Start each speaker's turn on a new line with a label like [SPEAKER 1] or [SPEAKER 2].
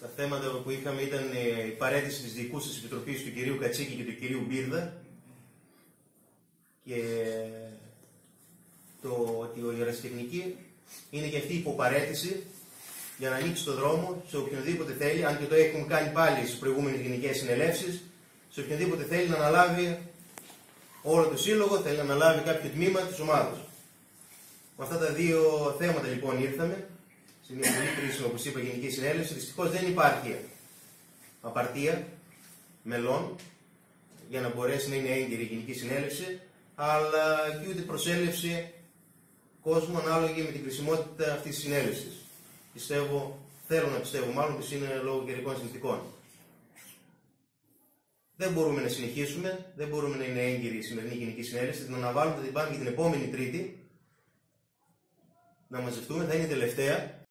[SPEAKER 1] Τα θέματα που είχαμε ήταν ε, η παρέτηση της διοικούσης επιτροπής του κυρίου Κατσίκη και του κυρίου Μπίρδα και το ότι η Ιεραστεχνική είναι και αυτή η υποπαρέτηση για να ανοίξει το δρόμο σε οποιονδήποτε θέλει, αν και το έχουμε κάνει πάλι στις προηγούμενες γενικές συνελεύσεις, σε οποιονδήποτε θέλει να αναλάβει όλο το σύλλογο, θέλει να αναλάβει κάποιο τμήμα της ομάδας. Με αυτά τα δύο θέματα λοιπόν ήρθαμε σε μια πολύ κρίσιμη, όπως είπα, γενική συνέλευση. Δυστυχώς δεν υπάρχει απαρτία μελών για να μπορέσει να είναι έγκυρη η γενική συνέλευση, αλλά και ούτε προσέλευση κόσμου ανάλογη με την κρισιμότητα αυτής της συνέλευσης. Πιστεύω, θέλω να πιστεύω μάλλον ότι είναι λόγω καιρικών συνθηκών. Δεν μπορούμε να συνεχίσουμε, δεν μπορούμε να είναι έγκυρη η σημερινή γενική συνέλευση, την αναβάλουμε, την πάμε για την επόμενη Τρίτη να μαζευτούμε, θα είναι η τελευταία